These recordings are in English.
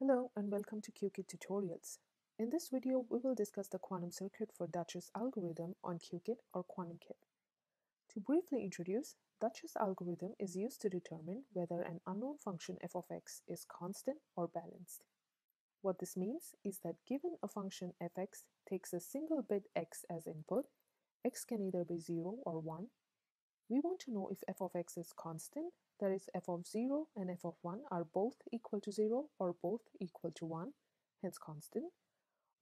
Hello and welcome to QKit Tutorials. In this video, we will discuss the quantum circuit for Deutsch's algorithm on QKit or QuantumKit. To briefly introduce, Deutsch's algorithm is used to determine whether an unknown function f of x is constant or balanced. What this means is that given a function fx takes a single bit x as input, x can either be 0 or 1. We want to know if f of x is constant that is f of 0 and f of 1 are both equal to 0 or both equal to 1, hence constant,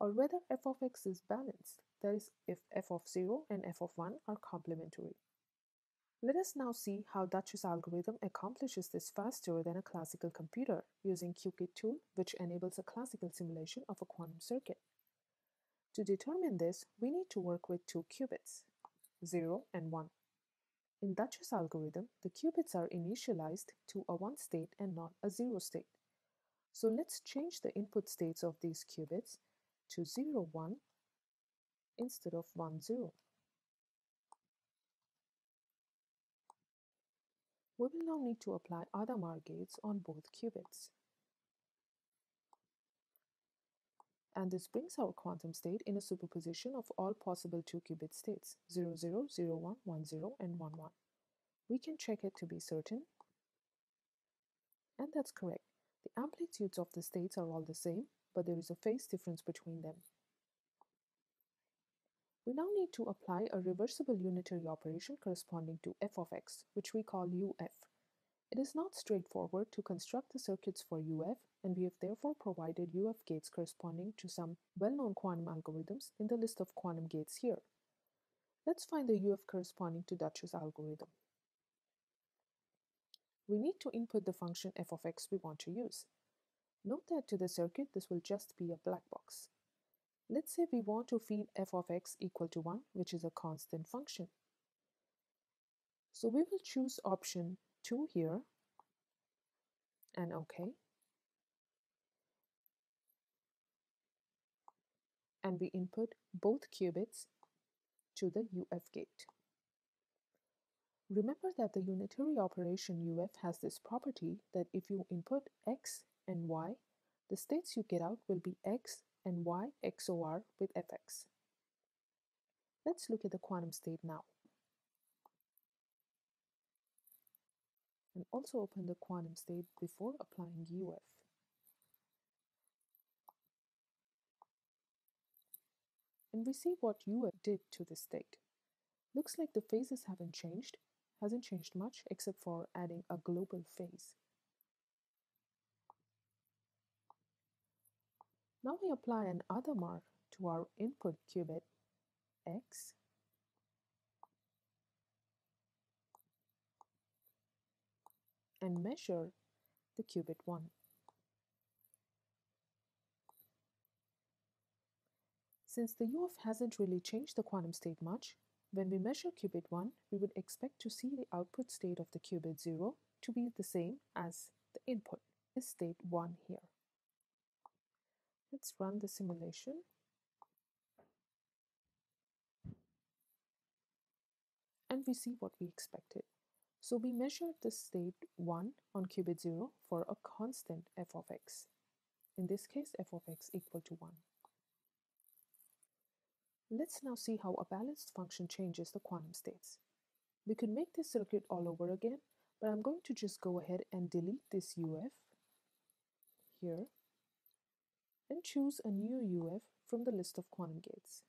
or whether f of x is balanced, that is if f of 0 and f of 1 are complementary. Let us now see how Deutsch's algorithm accomplishes this faster than a classical computer using QKit tool which enables a classical simulation of a quantum circuit. To determine this, we need to work with two qubits, 0 and 1. In Deutsch's algorithm, the qubits are initialized to a 1 state and not a 0 state. So let's change the input states of these qubits to 0, 1 instead of 1, 0. We will now need to apply Hadamard gates on both qubits. And this brings our quantum state in a superposition of all possible 2-qubit states, 0, 0, 0, 1, 1, 0, and 1, 1. We can check it to be certain. And that's correct. The amplitudes of the states are all the same, but there is a phase difference between them. We now need to apply a reversible unitary operation corresponding to f of x, which we call uf. It is not straightforward to construct the circuits for UF, and we have therefore provided UF gates corresponding to some well-known quantum algorithms in the list of quantum gates here. Let's find the UF corresponding to Deutsch's algorithm. We need to input the function f of x we want to use. Note that to the circuit this will just be a black box. Let's say we want to feed f of x equal to 1, which is a constant function. So we will choose option 2 here and OK. And we input both qubits to the UF gate. Remember that the unitary operation UF has this property that if you input x and y, the states you get out will be x and y XOR with fx. Let's look at the quantum state now. And also open the quantum state before applying UF. And we see what UF did to the state. Looks like the phases haven't changed, hasn't changed much except for adding a global phase. Now we apply an mark to our input qubit x and measure the qubit 1. Since the UF hasn't really changed the quantum state much, when we measure qubit 1, we would expect to see the output state of the qubit 0 to be the same as the input, is state 1 here. Let's run the simulation. And we see what we expected. So we measured the state 1 on qubit 0 for a constant f of x. In this case, f of x equal to 1. Let's now see how a balanced function changes the quantum states. We could make this circuit all over again, but I'm going to just go ahead and delete this UF here and choose a new UF from the list of quantum gates.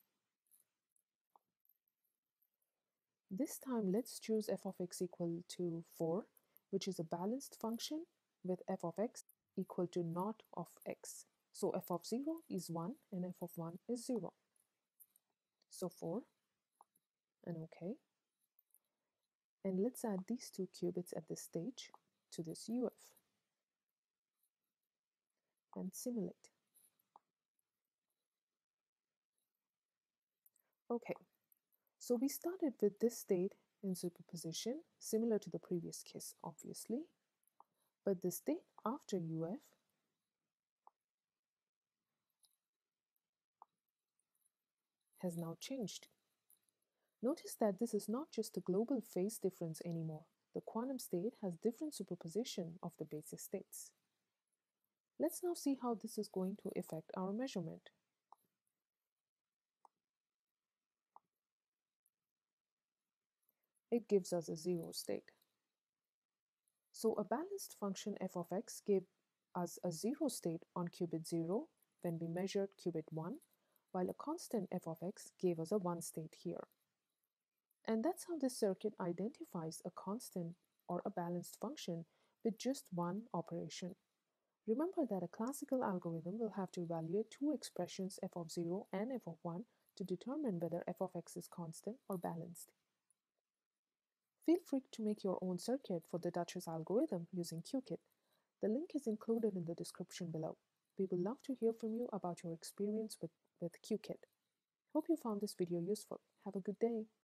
This time let's choose f of x equal to 4, which is a balanced function with f of x equal to naught of x. So f of 0 is 1 and f of 1 is 0. So 4 and OK. And let's add these two qubits at this stage to this UF and simulate. Okay, so we started with this state in superposition, similar to the previous case, obviously. But the state after UF has now changed. Notice that this is not just a global phase difference anymore. The quantum state has different superposition of the basis states. Let's now see how this is going to affect our measurement. It gives us a zero state. So a balanced function f of x gave us a zero state on qubit 0 when we measured qubit 1, while a constant f of x gave us a 1 state here. And that's how this circuit identifies a constant or a balanced function with just one operation. Remember that a classical algorithm will have to evaluate two expressions f of 0 and f of 1 to determine whether f of x is constant or balanced. Feel free to make your own circuit for the Deutsch's algorithm using QKit. The link is included in the description below. We would love to hear from you about your experience with, with QKit. Hope you found this video useful. Have a good day.